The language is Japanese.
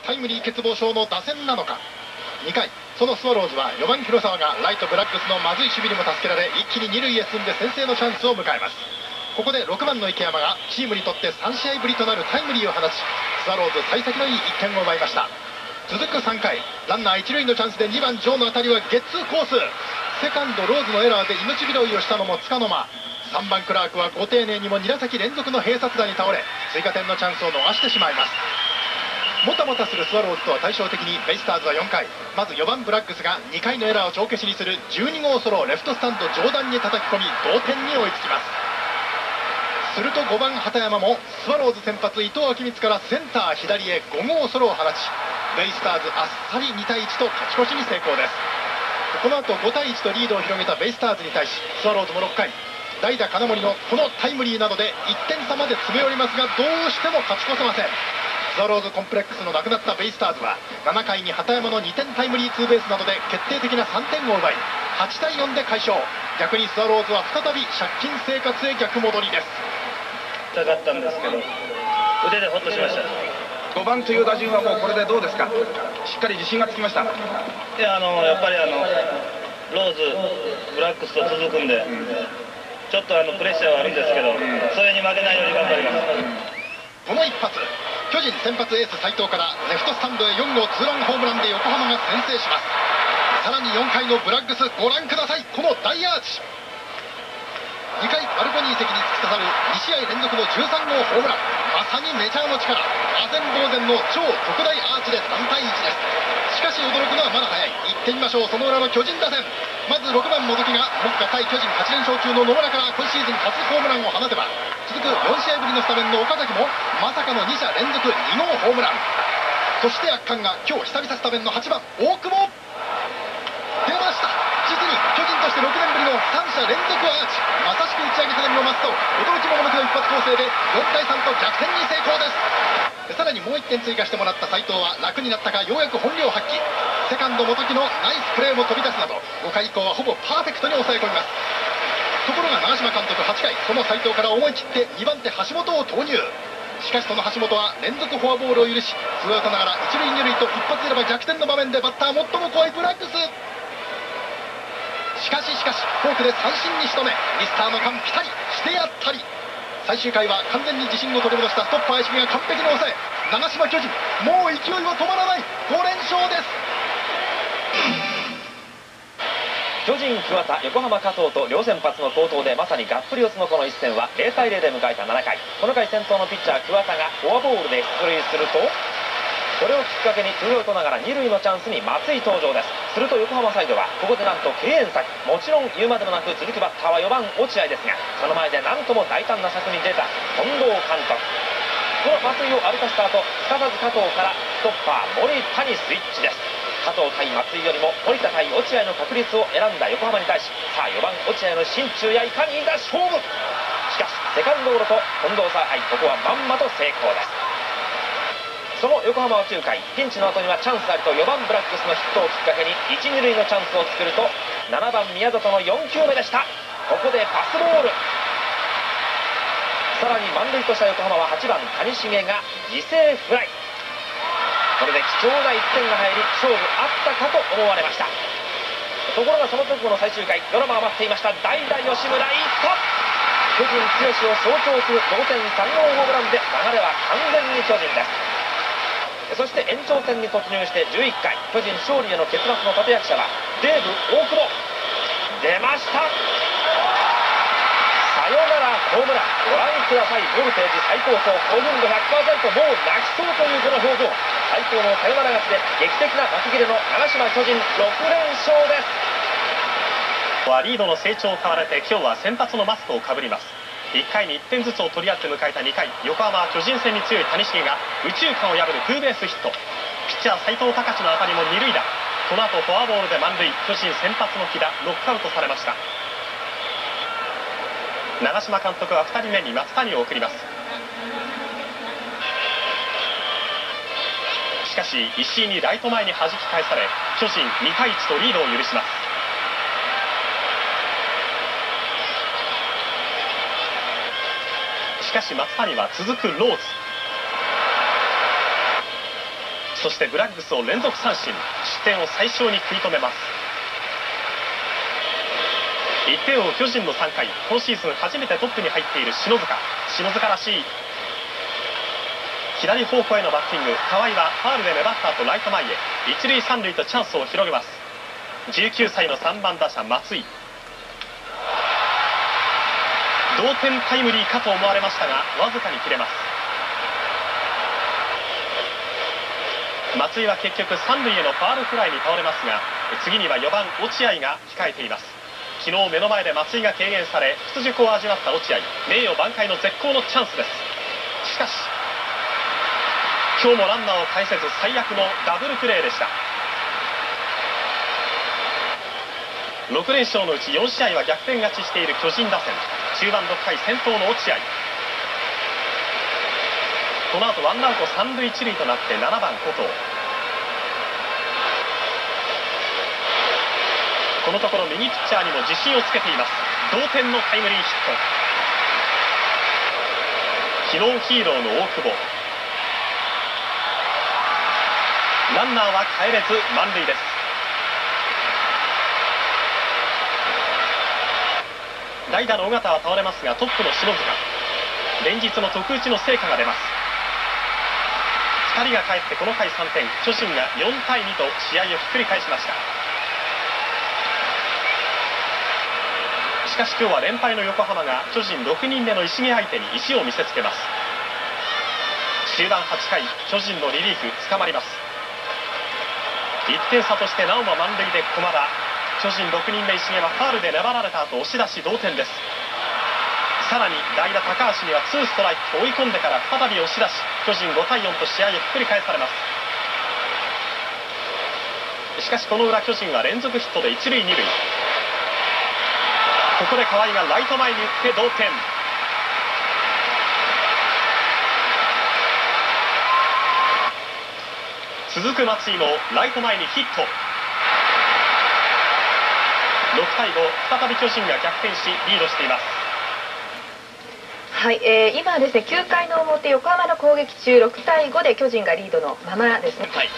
タイムリー欠乏症の打線なのか。2回そのスワローズは4番広沢がライトブラックスのまずい守備にも助けられ一気に二塁へ進んで先制のチャンスを迎えます。ここで6番の池山がチームにとって3試合ぶりとなるタイムリーを放ちスワローズ幸先のいい1点を奪いました。続く3回ランナー一塁のチャンスで2番ジョーの当たりはゲッツーコース。セカンドローズのエラーで命拾いをしたのもつかの間。3番クラークはご丁寧にも2打席連続の併殺打に倒れ追加点のチャンスを逃してしまいます。もたもたするスワローズとは対照的にベイスターズは4回。まず4番ブラックスが2回のエラーを帳消しにする12号ソロをレフトスタンド上段に叩き込み同点に追いつきます。すると5番畑山もスワローズ先発伊藤昭光からセンター左へ5号ソロを放ちベイスターズあっさり2対1と勝ち越しに成功です。この後5対1とリードを広げたベイスターズに対しスワローズも6回。代打金森のこのタイムリーなどで1点差まで詰め寄りますがどうしても勝ち越せません。スワローズコンプレックスのなくなったベイスターズは7回に畑山の2点タイムリーツーベースなどで決定的な3点を奪い8対4で快勝。逆にスワローズは再び借金生活へ逆戻りです。痛かったんですけど腕でホッとしました。5番という打順はもうこれでどうですか？しっかり自信がつきました？いやあのやっぱりあのローズブラックスと続くんで、うん、ちょっとあのプレッシャーはあるんですけど、うん、それに負けないように頑張ります、この一発巨人先発エース斎藤からレフトスタンドへ4号ツーランホームランで横浜が先制します。さらに4回のブラッグスご覧ください。この大アーチ。2回席に突き刺さる2試合連続の13号ホームラン。まさにメジャーの力。あぜんぼう然の超特大アーチで3対1です。しかし驚くのはまだ早い。行ってみましょう。その裏の巨人打線。まず6番元木が目下対巨人8連勝中の野村から今シーズン初ホームランを放てば続く4試合ぶりのスタメンの岡崎もまさかの2者連続2号ホームラン。そして圧巻が今日久々スタメンの8番大久保出ました実に巨人として6年ぶりの3者連続アーチ。まさしく打ち上げ花火を増すと驚きものの一発構成で4対3と逆転に成功ですさらにもう1点追加してもらった斉藤は楽になったかようやく本領発揮セカンド元木のナイスプレーも飛び出すなど5回以降はほぼパーフェクトに抑え込みますところが長嶋監督8回その斉藤から思い切って2番手橋本を投入しかしその橋本は連続フォアボールを許しツーアウトながら一塁二塁と一発出れば逆転の場面でバッター最も怖いブラックスしかししかしフォークで三振に仕留めミスターの勘ピタリしてやったり。最終回は完全に自信を取り戻したストッパー石見が完璧に抑え長島巨人もう勢いは止まらない。5連勝です。巨人桑田横浜加藤と両先発の好投でまさにがっぷり四つのこの一戦は0対0で迎えた7回。この回先頭のピッチャー桑田がフォアボールで出塁するとこれをきっかけにツーアウトながら二塁のチャンスに松井登場です。すると横浜サイドはここでなんと敬遠策もちろん言うまでもなく続くバッターは4番落合ですがその前でなんとも大胆な策に出た近藤監督。この松井を歩かせた後すかさず加藤からストッパー森田にスイッチです。加藤対松井よりも森田対落合の確率を選んだ横浜に対しさあ4番落合の心中やいかにいざ勝負。しかしセカンドゴロと近藤采配ここはまんまと成功です。その横浜は9回ピンチの後にはチャンスありと4番ブラックスのヒットをきっかけに1、2塁のチャンスを作ると7番宮里の4球目でした。ここでパスボール。さらに満塁とした横浜は8番谷繁が犠牲フライ。これで貴重な1点が入り勝負あったかと思われました。ところがその直後の最終回ドラマが待っていました代打吉村一発。巨人剛を象徴する同点3号ホームランで流れは完全に巨人です。そして延長戦に突入して11回巨人勝利への結末の立役者はデーブ大久保。出ました。サヨナラホームラン。ご覧ください。ボルテージ最高峰興奮度100%もう泣きそうというこの表情。最高のサヨナラ勝ちで劇的な幕切れの長島巨人。6連勝です。はリードの成長を買われて今日は先発のマスクをかぶります。1回に1点ずつを取り合って迎えた2回。横浜は巨人戦に強い谷繁が右中間を破るツーベースヒット。ピッチャー斎藤隆の当たりも二塁打。その後フォアボールで満塁。巨人先発の木田ノックアウトされました。長嶋監督は2人目に松谷を送ります。しかし石井にライト前に弾き返され巨人2対1とリードを許します。しかし松谷は続くローズ。そしてブラッグスを連続三振。失点を最小に食い止めます。1点を巨人の3回今シーズン初めてトップに入っている篠塚。篠塚らしい。左方向へのバッティング。河合はファールで粘った後ライト前へ。一塁三塁とチャンスを広げます。19歳の3番打者松井。同点タイムリーかと思われましたがわずかに切れます。松井は結局三塁へのファールフライに倒れますが次には4番落合が控えています。昨日目の前で松井が敬遠され屈辱を味わった落合。名誉挽回の絶好のチャンスです。しかし今日もランナーを返せず最悪のダブルプレーでした。6連勝のうち4試合は逆転勝ちしている巨人打線。中盤6回先頭の落合。この後ワンアウト三塁一塁となって7番古藤。このところ右ピッチャーにも自信をつけています。同点のタイムリーヒット。昨日ヒーローの大久保。ランナーは帰れず満塁です。代打の尾形は倒れますがトップの篠塚。連日の特打ちの成果が出ます。2人が帰ってこの回3点。巨人が4対2と試合をひっくり返しました。しかし今日は連敗の横浜が巨人6人目の石毛相手に意地を見せつけます。終盤8回巨人のリリーフ捕まります。1点差としてなおも満塁で駒田。巨人6人目石毛はファールで粘られた後押し出し同点です。さらに代打高橋には2ストライク追い込んでから再び押し出し巨人5対4と試合をひっくり返されます。しかしこの裏巨人は連続ヒットで一塁二塁。ここで河合がライト前に打って同点。続く松井もライト前にヒット。6対5再び巨人が逆転しリードしていますはい、えー、今ですね9回の表横浜の攻撃中6対5で巨人がリードのままですね。はい